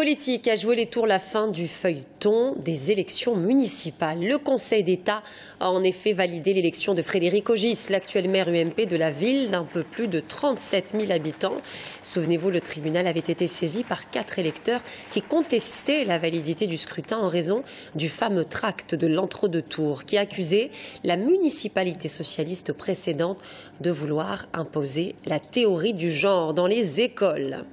Politique a joué les tours la fin du feuilleton des élections municipales. Le Conseil d'État a en effet validé l'élection de Frédéric Ogis, l'actuel maire UMP de la ville d'un peu plus de 37 000 habitants. Souvenez-vous, le tribunal avait été saisi par quatre électeurs qui contestaient la validité du scrutin en raison du fameux tract de l'entre-deux-tours qui accusait la municipalité socialiste précédente de vouloir imposer la théorie du genre dans les écoles.